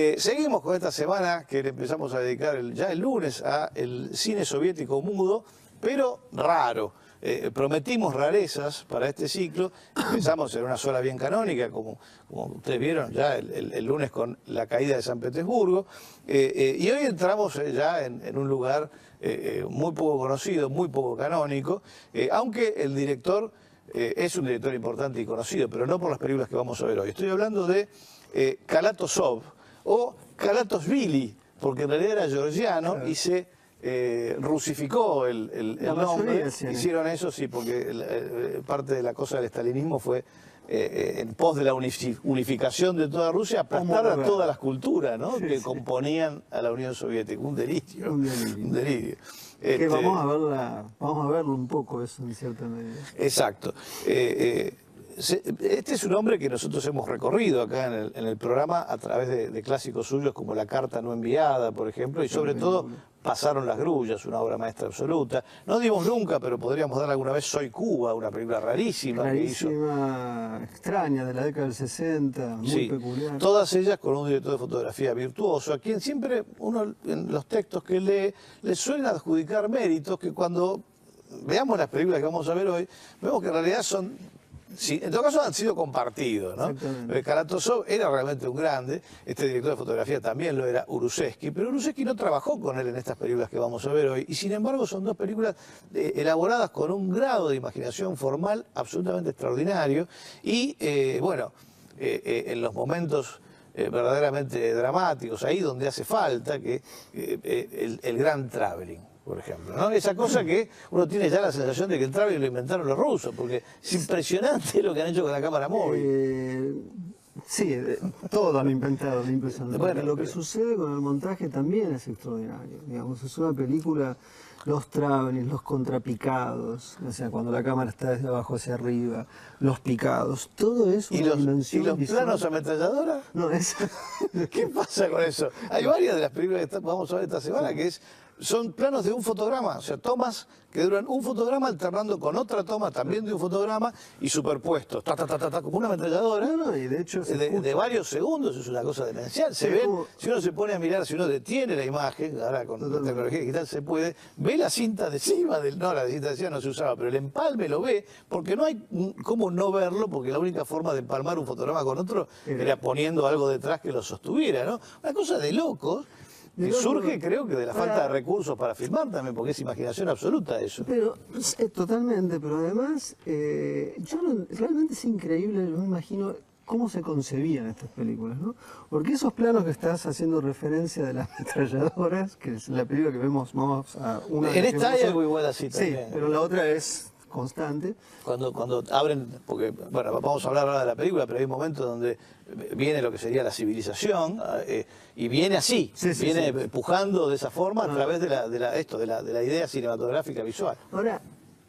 Eh, seguimos con esta semana que le empezamos a dedicar ya el lunes a el cine soviético mudo, pero raro. Eh, prometimos rarezas para este ciclo, empezamos en una sola bien canónica, como, como ustedes vieron ya el, lunes con la caída de San Petersburgo, Eh, y hoy entramos ya en, en un lugar muy poco conocido, muy poco canónico, aunque el director es un director importante y conocido, pero no por las películas que vamos a ver hoy. Estoy hablando de Kalatozov o Kalatosvili, porque en realidad era georgiano y se eh, rusificó el, el- nombre. Hicieron eso, sí, porque el- eh, parte de la cosa del estalinismo fue eh, eh, en pos de la unifi- unificación de toda Rusia, aplastar a todas las culturas ¿no? Sí, que sí. componían a la Unión Soviética. Un delirio. Un delirio. Un delirio. Que Este, vamos a verla, vamos a verlo un poco eso en cierta medida. Exacto. Eh, eh, este es un hombre que nosotros hemos recorrido acá en el, en el programa a través de, de clásicos suyos como La Carta No Enviada, por ejemplo, y sobre todo Pasaron las Grullas, una obra maestra absoluta. No dimos nunca, pero podríamos dar alguna vez Soy Cuba, una película rarísima que hizo. Extraña, de la década del 60, muy Sí, peculiar. todas ellas con un director de fotografía virtuoso, a quien siempre uno en los textos que lee le suelen adjudicar méritos que cuando veamos las películas que vamos a ver hoy, vemos que en realidad son, sí, en todo caso han sido compartidos. ¿no? Eh, Karatozov era realmente un grande, este director de fotografía también lo era Urusevsky, pero Urusevsky no trabajó con él en estas películas que vamos a ver hoy, y sin embargo son dos películas eh, elaboradas con un grado de imaginación formal absolutamente extraordinario, y eh, bueno, eh, en los momentos eh, verdaderamente dramáticos, ahí donde hace falta que eh, eh, el, el gran traveling, por ejemplo. ¿no? Esa cosa que uno tiene ya la sensación de que el traveling lo inventaron los rusos, porque es impresionante lo que han hecho con la cámara móvil. Eh, sí, eh, todo han inventado, lo impresionante. Bueno, lo que pero- sucede con el montaje también es extraordinario. Digamos, es una película, los travelings, los contrapicados, o sea, cuando la cámara está desde abajo hacia arriba, los picados, todo es una ¿Y los, y dimensión los visual. planos ametralladora? No, es... ¿Qué pasa con eso? Hay varias de las películas que está- vamos a ver esta semana que es, son planos de un fotograma, o sea, tomas que duran un fotograma alternando con otra toma también de un fotograma y superpuestos, ta, ta, ta, ta, ta, como una ametralladora. Y de hecho se de, escucha. de varios segundos, es una cosa demencial. Se Sí, ven, como- si uno se pone a mirar, si uno detiene la imagen, ahora con la tecnología digital se puede, ve la cinta de encima del. No, la cinta de encima no se usaba, pero el empalme lo ve, porque no hay cómo no verlo, porque la única forma de empalmar un fotograma con otro Era- era poniendo algo detrás que lo sostuviera, ¿no? Una cosa de locos. Que surge, creo que de la falta de recursos para filmar también, porque es imaginación absoluta eso. Pero, eh, totalmente, pero además, eh, yo no- realmente es increíble, yo me imagino cómo se concebían estas películas, ¿no? Porque esos planos que estás haciendo referencia de las ametralladoras, que es la película que vemos, vamos a una... de En esta hay algo igual así Sí, también. pero la otra es constante. Cuando, cuando abren, porque bueno, vamos a hablar ahora de la película, pero hay un momento donde viene lo que sería la civilización eh, y viene así, Sí, sí, viene sí. empujando de esa forma a Ah. través de la, de la, esto, de la, de la idea cinematográfica visual. Ahora,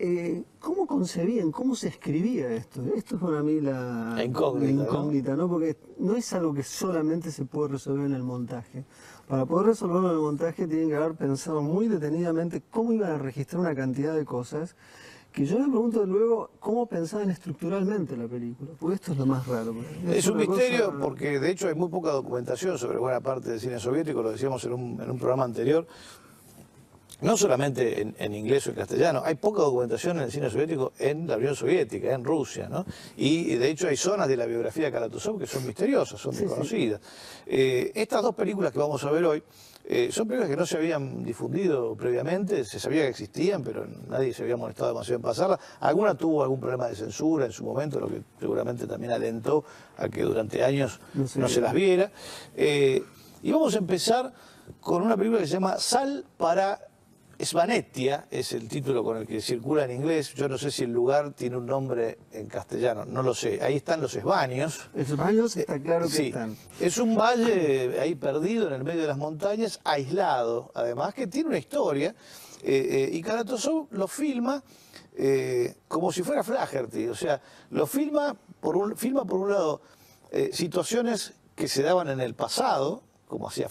eh, ¿cómo concebían, cómo se escribía esto? Esto es para mí la, La incógnita, la ¿no? incógnita, ¿no? Porque no es algo que solamente se puede resolver en el montaje. Para poder resolverlo en el montaje tienen que haber pensado muy detenidamente cómo iban a registrar una cantidad de cosas que yo me pregunto luego cómo pensaban estructuralmente la película, porque esto es lo más raro. Es un cosa- misterio porque de hecho hay muy poca documentación sobre buena parte del cine soviético, lo decíamos en un, en un programa anterior. No solamente en, en inglés o en castellano, hay poca documentación en el cine soviético en la Unión Soviética, en Rusia, ¿no? Y, de hecho hay zonas de la biografía de Karatozov que son misteriosas, son Sí, sí. desconocidas. Eh, estas dos películas que vamos a ver hoy eh, son películas que no se habían difundido previamente, se sabía que existían, pero nadie se había molestado demasiado en pasarlas. Alguna tuvo algún problema de censura en su momento, lo que seguramente también alentó a que durante años No no se las viera. Eh, y vamos a empezar con una película que se llama Sal para Svanetia, es el título con el que circula en inglés. Yo no sé si el lugar tiene un nombre en castellano, no lo sé. Ahí están los esbaños. Los baños está claro que Sí, están. Es un valle ahí perdido en el medio de las montañas, aislado, además, que tiene una historia. eh, eh, y Karatozov lo filma eh, como si fuera Flaherty, o sea, lo filma por un, filma por un lado situaciones que se daban en el pasado, como hacía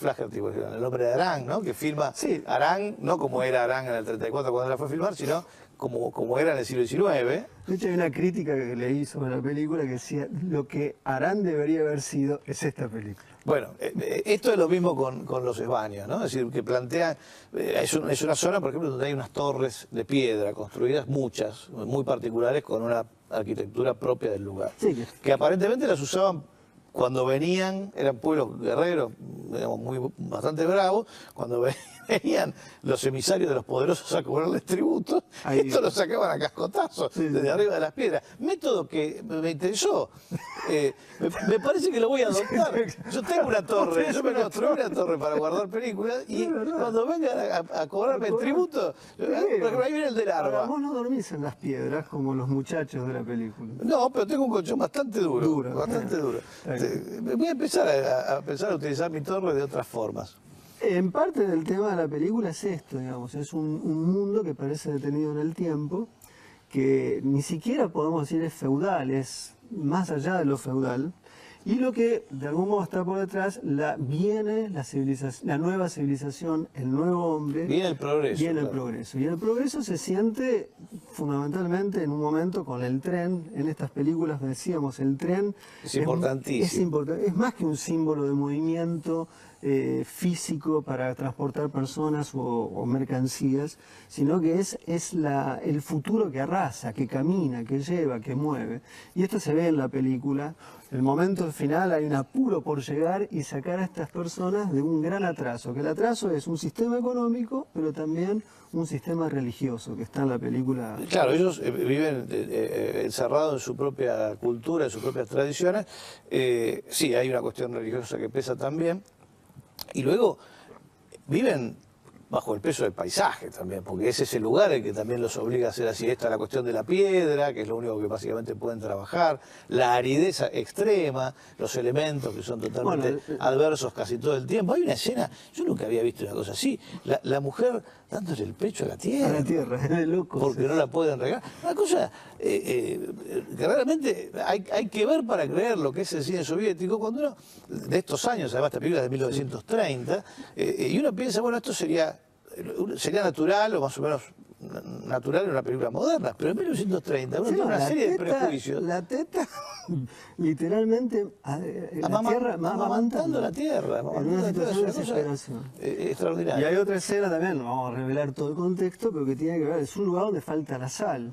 ejemplo, en el hombre de Arán, ¿no? que filma Sí. Arán, no como era Arán en el 34 cuando la fue a filmar, sino como, como era en el siglo XIX. De hecho, hay una crítica que leí sobre la película que decía, lo que Arán debería haber sido es esta película. Bueno, eh, eh, esto es lo mismo con, con los esbaños, ¿no? Es decir, que plantean, eh, es, un- es una zona, por ejemplo, donde hay unas torres de piedra construidas, muchas, muy particulares, con una arquitectura propia del lugar. Sí, que aparentemente las usaban cuando venían, eran pueblos guerreros, digamos, muy, bastante bravos, cuando ve- venían los emisarios de los poderosos a cobrarles tributos, Ahí- esto lo sacaban a cascotazos Sí, sí. desde arriba de las piedras. Método que me interesó. Eh, me, me parece que lo voy a adoptar. Yo tengo una torre, yo me construí una torre para guardar películas y cuando vengan a, a cobrarme el tributo, por ejemplo, ahí viene el del arma. vos no dormís en las piedras como los muchachos de la película. No, pero tengo un colchón bastante duro. Duro, bastante duro. Voy a empezar a, a pensar a utilizar mi torre de otras formas. En parte del tema de la película es esto, digamos, es un, un mundo que parece detenido en el tiempo, que ni siquiera podemos decir es feudal, es más allá de lo feudal, y lo que de algún modo está por detrás, la, viene la, civilización, la nueva civilización, el nuevo hombre. Viene el progreso, Viene el progreso. Y el progreso se siente fundamentalmente en un momento con el tren. En estas películas decíamos, el tren Es importantísimo. Es, importa- es más que un símbolo de movimiento eh, físico para transportar personas o, mercancías, sino que es, es la, el futuro que arrasa, que camina, que lleva, que mueve. Y esto se ve en la película. El momento final hay un apuro por llegar y sacar a estas personas de un gran atraso, que el atraso es un sistema económico, pero también un sistema religioso, que está en la película. Claro, ellos eh, viven eh, encerrados en su propia cultura, en sus propias tradiciones. Sí, hay una cuestión religiosa que pesa también. Y luego viven bajo el peso del paisaje también, porque es ese lugar el que también los obliga a hacer así. Esta es la cuestión de la piedra, que es lo único que básicamente pueden trabajar, la aridez extrema, los elementos que son totalmente Bueno, el- adversos casi todo el tiempo. Hay una escena, yo nunca había visto una cosa así, la, la mujer dándole el pecho a la tierra. A la tierra, locos. Porque no la pueden regar. Una cosa eh, eh, que realmente hay, hay que ver para creer lo que es el cine soviético cuando uno, de estos años, además esta película es de 1930, eh, eh, y uno piensa, bueno, esto sería, sería natural o más o menos na- natural en una película moderna, pero en 1930 uno Sí, tiene una serie de teta- prejuicios. La teta, literalmente, amamantando la tierra, En una situación de desesperación. eh, Y extraordinaria. hay otra escena también, no vamos a revelar todo el contexto, pero que tiene que ver, es un lugar donde falta la sal.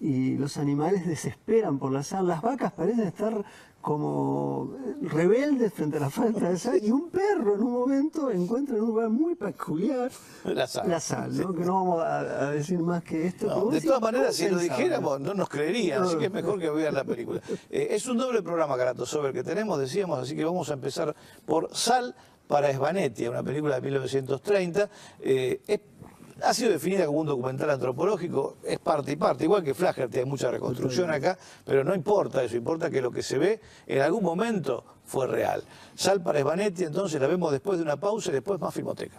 Y los animales desesperan por la sal. Las vacas parecen estar como eh, rebeldes frente a la falta de sal. Y un perro en un momento encuentra en un lugar muy peculiar La sal. la sal, ¿no? Que no vamos a, a decir más que esto. No, de todas ¿cómo maneras, si lo dijéramos, no nos creerían, así que es mejor que vean la película. Eh, es un doble programa, Carato que tenemos, decíamos, así que vamos a empezar por Sal para Svanetia, una película de 1930. Eh, es- ha sido definida como un documental antropológico, es parte y parte, igual que Flaherty, hay mucha reconstrucción acá, pero no importa eso, importa que lo que se ve en algún momento fue real. Sal para Svanetia, entonces la vemos después de una pausa y después más Filmoteca.